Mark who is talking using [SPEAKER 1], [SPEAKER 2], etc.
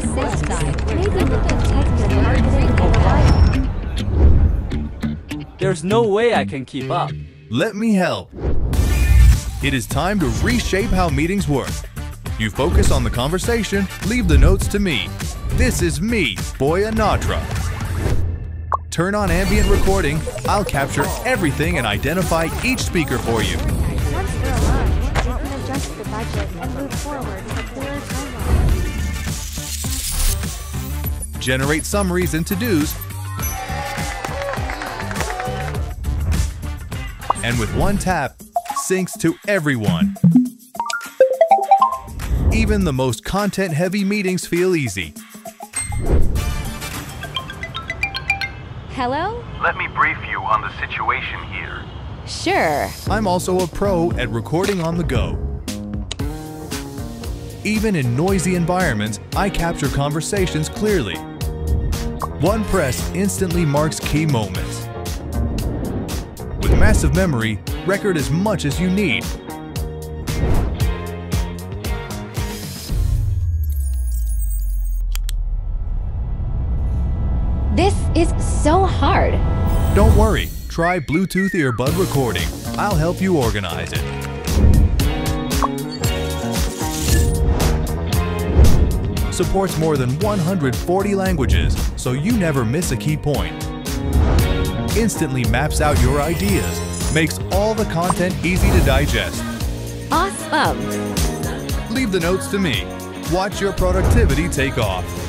[SPEAKER 1] the safe side, maybe the detective.
[SPEAKER 2] There's no way I can keep up.
[SPEAKER 3] Let me help. It is time to reshape how meetings work. You focus on the conversation, leave the notes to me. This is me, BOYA Notra. Turn on ambient recording, I'll capture everything and identify each speaker for you.
[SPEAKER 1] Once we're aligned, we can adjust the budget and move forward with a clearer
[SPEAKER 3] Generate summaries and to-dos, and with one tap, syncs to everyone. Even the most content-heavy meetings feel easy.
[SPEAKER 4] Hello?
[SPEAKER 5] Let me brief you on the situation here.
[SPEAKER 4] Sure.
[SPEAKER 3] I'm also a pro at recording on the go. Even in noisy environments, I capture conversations clearly. One press instantly marks key moments. With massive memory, record as much as you need.
[SPEAKER 4] This is so hard.
[SPEAKER 3] Don't worry, try Bluetooth earbud recording. I'll help you organize it. Supports more than 140 languages, so you never miss a key point. Instantly maps out your ideas, makes all the content easy to digest.
[SPEAKER 4] Awesome.
[SPEAKER 3] Leave the notes to me. Watch your productivity take off.